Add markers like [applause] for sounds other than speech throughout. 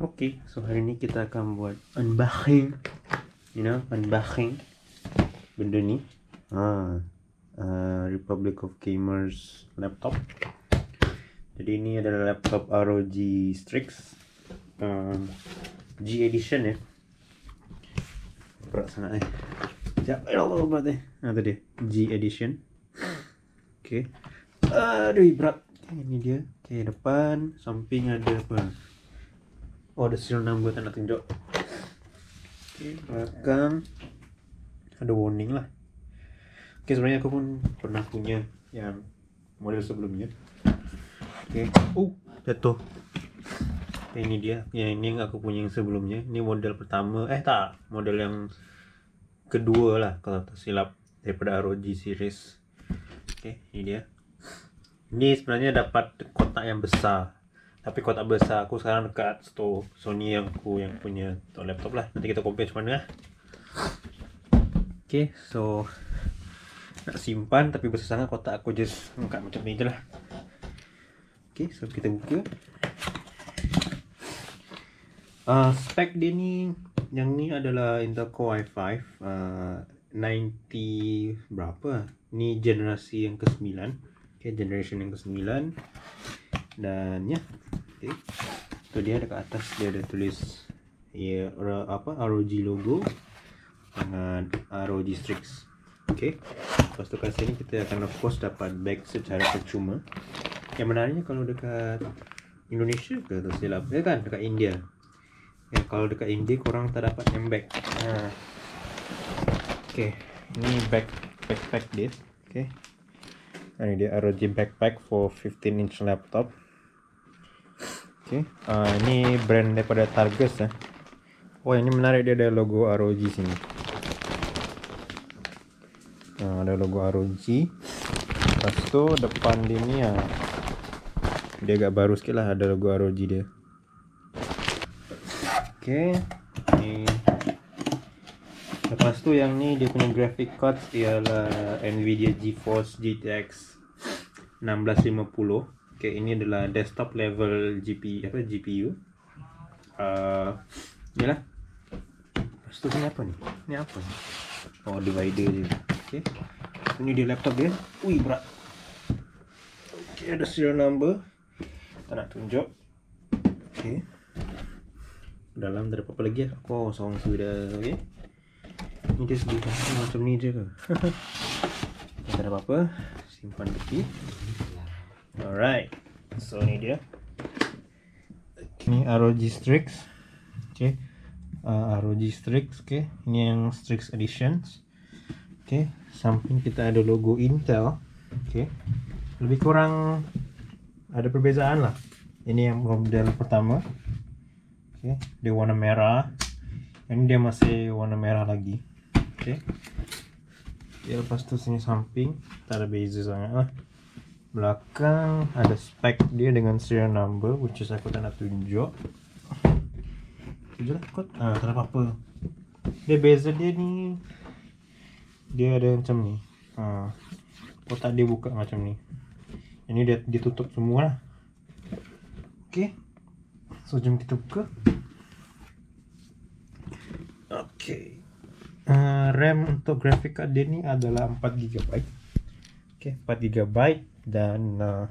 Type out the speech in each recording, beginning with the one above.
Okay, so hari ni kita akan buat unboxing. You know, unboxing benda ni. Ha, uh, Republic of Gamers laptop. Jadi ni adalah laptop ROG Strix. Um, G edition ya. Berat sangat eh. Sekejap. Ya Allah berat eh. Ha tadi G edition. Okay. Aduh berat. Okay, ini dia. Okay, depan samping ada apa? Oh, ada serial number tak nak tunjuk. Okay, belakang ada warning lah. Okay, sebenarnya aku pun pernah punya yang model sebelumnya. Okay. Oh, jatuh. Okay, ini dia. Yang ini aku punya yang sebelumnya. Ini model pertama. Eh tak, model yang kedua lah kalau tak silap daripada ROG series. Okay, ini dia. Ini sebenarnya dapat kotak yang besar. Tapi kotak besar aku sekarang dekat store Sony yang aku yang punya untuk laptop lah. Nanti kita compare macam mana lah. Okay, so nak simpan tapi besar sangat kotak aku just angkat macam ni je lah. Okay, so kita buka. Uh, spek dia ni yang ni adalah Intel Core i5 uh, 90 berapa ni generasi yang ke-9 okay, generation yang ke-9 dan ya okay. tu dia dekat atas dia ada tulis ya apa ROG logo dengan ROG Strix okay. lepas tu kat sini kita akan of course dapat bag secara percuma yang menariknya kalau dekat Indonesia ke tu silap ya kan dekat India Ya, kalau dekat India korang tak dapat yang bag. Ha. Okay, ni bag backpack dia. Okay. Ini dia ROG backpack for 15 inch laptop. Okay. Uh, ini brand daripada Targus eh. Oh, ini menarik dia ada logo ROG sini. Uh, ada logo ROG. Lepas tu depan dia ni uh, dia agak baru sikit lah ada logo ROG dia. Okay. Ni. Lepas tu yang ni dia punya graphic cards ialah Nvidia GeForce GTX 1650. Okay, ini adalah desktop level GPU apa GPU. Uh, lah. Lepas tu ni apa ni? Ni apa ni? Oh, divider je. Okay. Ini dia laptop dia. Ui, berat. Okay, ada serial number. Tak nak tunjuk. Okay dalam tak ada apa-apa lagi lah Oh, sudah okay Ni dia segi macam ni je ke [laughs] Tak ada apa-apa Simpan tepi Alright So ni dia Ni ROG Strix Okay uh, ROG Strix okay Ini yang Strix Editions Okay Samping kita ada logo Intel Okay Lebih kurang Ada perbezaan lah Ini yang model pertama Okay, dia warna merah. Yang dia masih warna merah lagi. Okay. Okay, lepas tu sini samping tak ada beza sangat lah. Belakang ada spek dia dengan serial number which is aku tak nak tunjuk. Tunjuk lah kot. Ah, tak ada apa-apa. Dia beza dia ni dia ada macam ni. Ha. Kotak dia buka macam ni. Ini dia dia tutup semua lah. Okay. So jom kita buka Okay uh, RAM untuk graphic card dia ni adalah 4GB Okay 4GB Dan uh,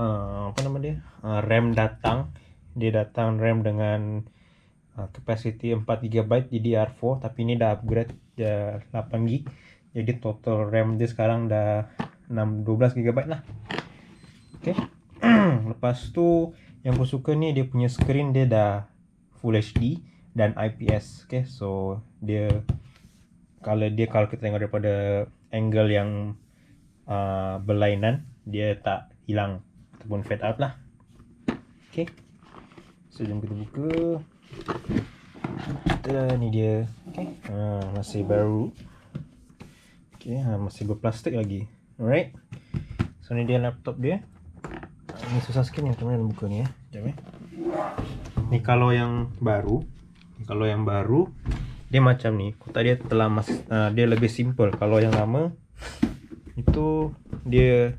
uh, Apa nama dia? Uh, RAM datang. Dia datang RAM dengan uh, Capacity 4GB DDR4 Tapi ni dah upgrade Dia 8GB Jadi total RAM dia sekarang dah 6, 12GB lah. Okay [clears throat] Lepas tu yang aku suka ni dia punya screen dia dah full HD dan IPS okay so dia kalau dia kalau kita tengok daripada angle yang uh, berlainan dia tak hilang ataupun fade out lah. Okay. So jom kita buka. Kita ni dia. Okay. Uh, masih baru. Okay uh, masih berplastik lagi. Alright. So ni dia laptop dia. Ini susah sikit ni macam mana buka ni ya. Sekejap ya. Ni kalau yang baru, kalau yang baru dia macam ni. Kotak dia telah mas uh, dia lebih simple. Kalau yang lama itu dia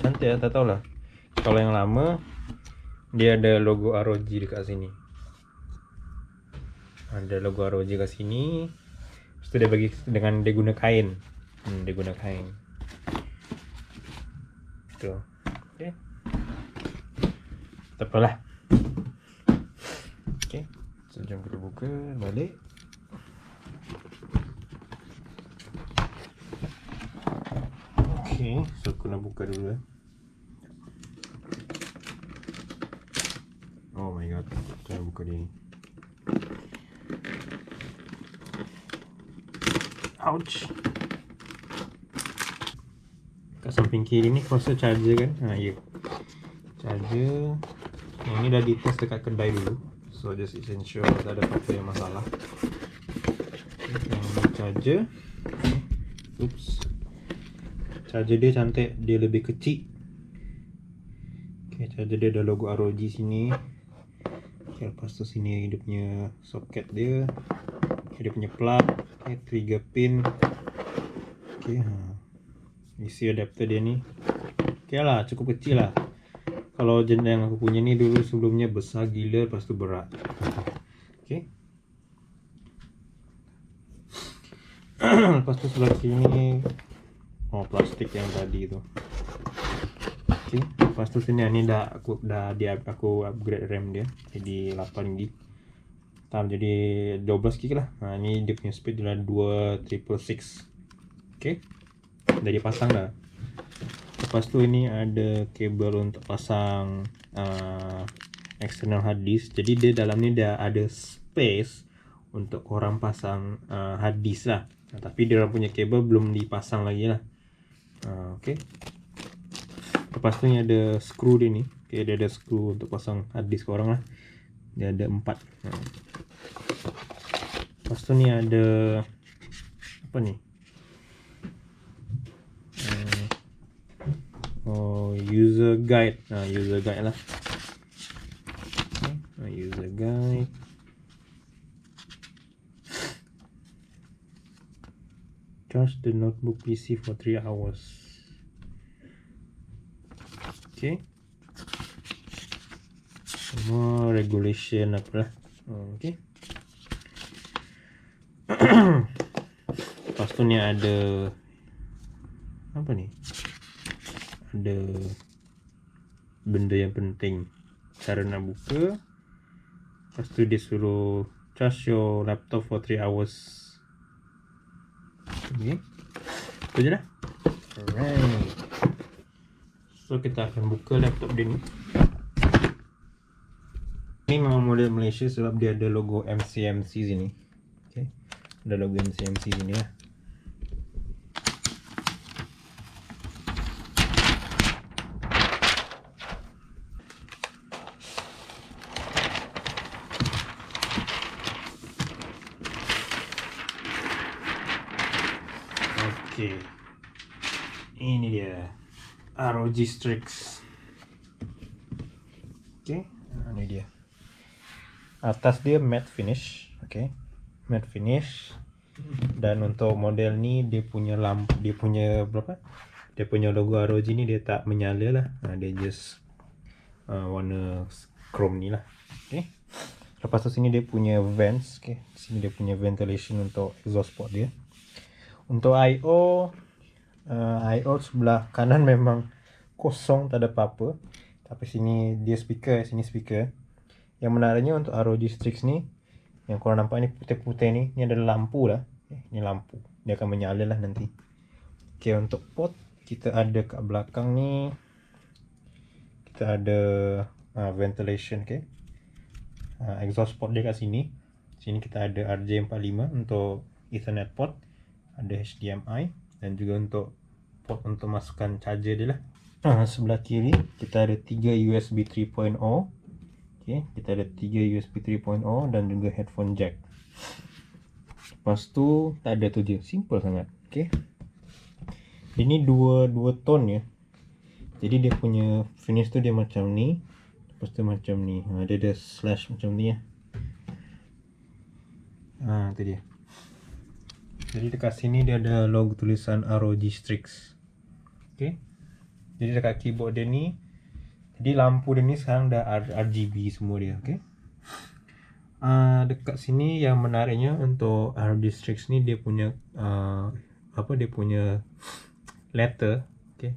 cantik ya, tak tahulah. Kalau yang lama dia ada logo ROG dekat sini. ada logo ROG kat sini lepas tu dia bagi dengan dia guna kain hmm, dia guna kain tu okay. tak apalah okay. so jom kita buka balik okay. so aku nak buka dulu eh. Oh my god, saya buka dia ni. Ouch. Kat samping kiri ni kau rasa charger kan? Ha, ya. Charger. Yang ni dah ditest dekat kedai dulu. So just ensure tak ada apa-apa yang masalah. Yang ni charger. Oops. Charger dia cantik, dia lebih kecil. Okay, charger dia ada logo ROG sini. Okay, lepas tu sini dia punya soket dia. Okay, dia punya plug. Okay, trigger pin. Okay, ha. isi adapter dia ni. Ok lah cukup kecil lah. Kalau jenis yang aku punya ni dulu sebelumnya besar gila lepas tu berat. Ok [clears throat] lepas tu sebelah sini oh plastik yang tadi tu. Ok lepas tu sini ni dah aku dah dia aku upgrade RAM dia jadi 8GB tak jadi 12GB lah. Ha, ni dia punya speed adalah 2666 ok dah dipasang dah. Lepas tu ini ada kabel untuk pasang uh, external hard disk. Jadi dia dalam ni dah ada space untuk korang pasang uh, hard disk lah. Tapi dia punya kabel belum dipasang lagi lah uh, ok lepas tu ni ada skru dia ni. Okay, dia ada skru untuk pasang hard disk korang lah. Dia ada empat. Hmm. lepas tu ni ada apa ni? Hmm. oh user guide. Ha, user guide lah. Okay. user guide charge the notebook PC for 3 hours. Okay. Semua regulation apalah oh, okay. [coughs] Lepas tu ni ada apa ni? Ada benda yang penting. Cara nak buka. Lepas tu dia suruh charge your laptop for 3 hours okay tu je lah alright. So kita akan buka laptop dia ni. Ni memang model Malaysia sebab dia ada logo MCMC sini. Okay. Ada logo MCMC sini lah Okay. Ini dia. ROG Strix. Okay Ini dia. Atas dia matte finish. Okay Matte finish. Dan untuk model ni Dia punya lampu Dia punya berapa? Dia punya logo ROG ni Dia tak menyala lah. Ha, Dia just uh, Warna chrome ni lah. Okay Lepas tu sini dia punya vents Okay Sini dia punya ventilation Untuk exhaust port dia Untuk I.O uh, I.O sebelah kanan [laughs] memang kosong tak ada apa-apa. Tapi sini dia speaker sini speaker. Yang menariknya untuk ROG Strix ni yang korang nampak ni putih-putih ni ni ada lampu lah. Eh, ni lampu. Dia akan menyala lah nanti. Ok untuk port kita ada kat belakang ni kita ada uh, ventilation ok. Uh, exhaust port dia kat sini. Sini kita ada RJ45 untuk ethernet port ada HDMI dan juga untuk port untuk masukkan charger dia lah. Ha, sebelah kiri kita ada 3 USB 3.0 okay, kita ada 3 USB 3.0 dan juga headphone jack. Lepas tu tak ada tu je. Simple sangat. Okay. ini dua dua tone ya. Jadi dia punya finish tu dia macam ni. Lepas tu macam ni. Ha, dia ada slash macam ni ya. Ha, tu dia jadi dekat sini dia ada logo tulisan ROG Strix. Okay jadi dekat keyboard dia ni jadi lampu dia ni sekarang dah RGB semua dia okey. Uh, dekat sini yang menariknya untuk R Districts ni dia punya uh, apa dia punya letter okay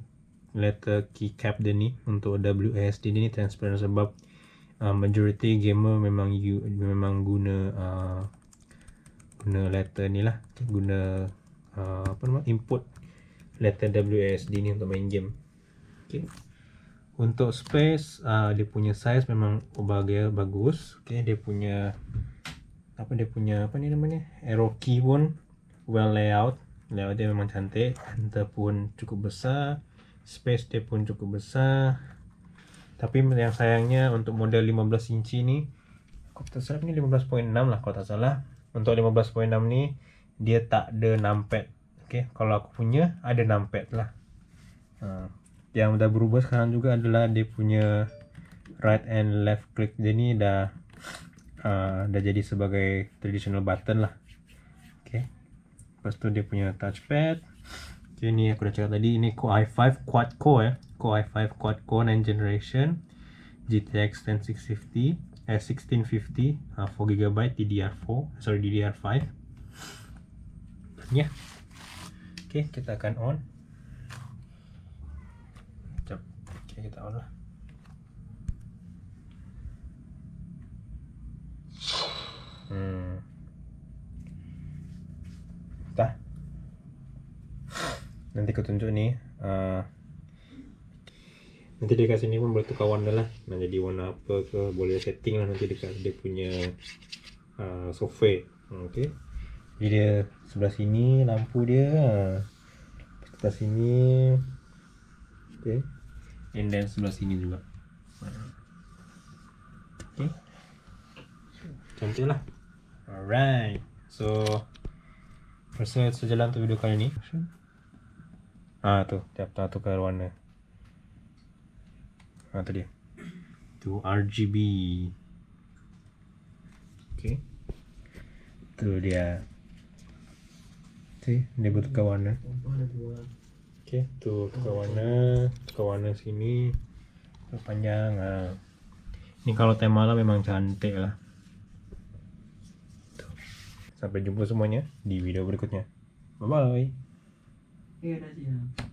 letter keycap dia ni untuk WASD dia ni transparent sebab uh, majority gamer memang you memang guna uh, guna letter ni lah. Okay, guna uh, apa nama? Input letter WASD ni untuk main game. Okay untuk space uh, dia punya size memang bahagia bagus. Okey dia punya apa dia punya apa ni namanya arrow key pun well layout. Layout dia memang cantik. Enter pun cukup besar. Space dia pun cukup besar. Tapi yang sayangnya untuk model 15 inci ni aku tak salah ni 15.6 lah kalau tak salah untuk 15.6 ni dia tak ada numpad okey kalau aku punya ada numpad lah. Uh, yang dah berubah sekarang juga adalah dia punya right and left click dia ni dah uh, dah jadi sebagai traditional button lah. Okay. lepas tu dia punya touchpad. Okay, ni aku dah cakap tadi ini Core i5 quad core ya. Core i5 quad core 9 generation GTX 10650 eh 1650 uh, 4GB DDR4 sorry DDR5 ya yeah. okay, kita akan on Okay, kita on lah. Hmm. Dah. Nanti aku tunjuk ni. Uh, nanti dekat sini pun boleh tukar warna lah. Nak jadi warna apa ke. Boleh setting lah nanti dekat dia punya uh, software. Okay. Jadi dia sebelah sini lampu dia. Sebelah sini. Okay and then sebelah sini juga okay cantik lah alright so rasa sejalan tu video kali ni ah tu tiap tak tukar warna ah tu dia tu RGB okay tu dia tu dia bertukar warna Okay, tu tukar warna, tukar warna sini, panjang. Ha. Ni kalau time malam memang cantik lah. Sampai jumpa semuanya di video berikutnya. Bye bye. Ya, dah siap.